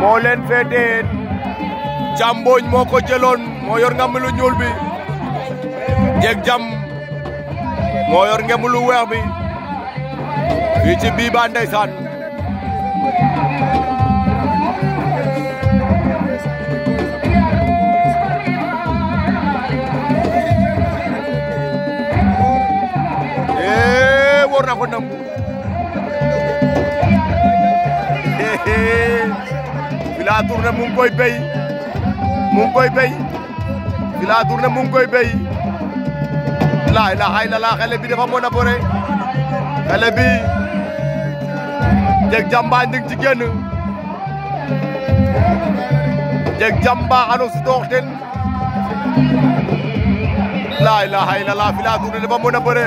moo leen féete càmbooñ moo ko jëloon moo yor ngemb lu ñuul bi jeeg jam moo yor ngemb lu weex bi fii ci bii ba ndeysaan ee wóor na ko ndam Fila Tourné mu ngi koy béy mu ngi koy béy Fila Tourné mu ngi koy béy laa ilaaha illallaah xale bi dafa mën a bëre xale bi jeg jamba ndig ci génn jeg jamba ano si doox ten laa ilaaha illallaah Fila Tourné dafa mën a bëre